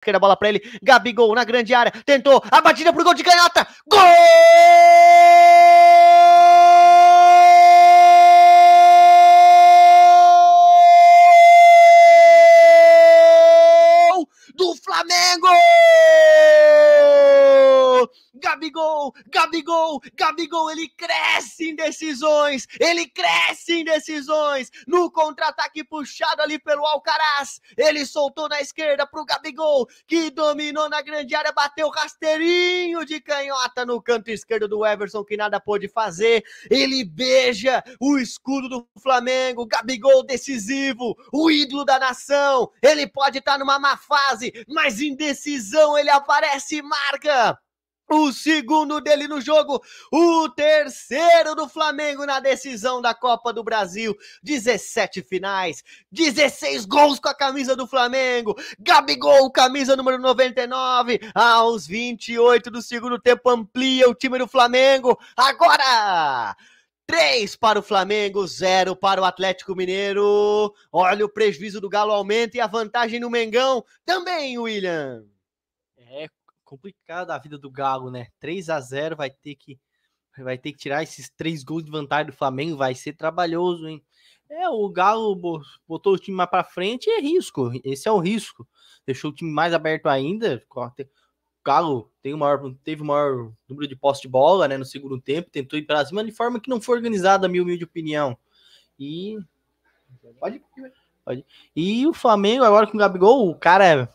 esquerda, bola pra ele. Gabigol na grande área. Tentou a batida pro gol de canhota. Gol! do Flamengo! Gabigol, Gabigol, Gabigol, ele cresce em decisões, ele cresce em decisões, no contra-ataque puxado ali pelo Alcaraz, ele soltou na esquerda pro Gabigol, que dominou na grande área, bateu rasteirinho de canhota no canto esquerdo do Everson, que nada pôde fazer, ele beija o escudo do Flamengo, Gabigol decisivo, o ídolo da nação, ele pode estar tá numa má fase, mas em decisão ele aparece e marca o segundo dele no jogo, o terceiro do Flamengo na decisão da Copa do Brasil. 17 finais, 16 gols com a camisa do Flamengo. Gabigol, camisa número 99, aos 28 do segundo tempo amplia o time do Flamengo. Agora, 3 para o Flamengo, 0 para o Atlético Mineiro. Olha o prejuízo do Galo aumenta e a vantagem no Mengão também, William. É complicada a vida do Galo, né? 3 a 0 vai ter que vai ter que tirar esses três gols de vantagem do Flamengo, vai ser trabalhoso, hein? É, o Galo botou o time mais para frente, é risco. Esse é o risco. Deixou o time mais aberto ainda. O Galo tem o maior, teve o maior número de posse de bola, né, no segundo tempo, tentou ir para cima de forma que não foi organizada, a minha humilde opinião. E pode, pode. E o Flamengo agora com o Gabigol, o cara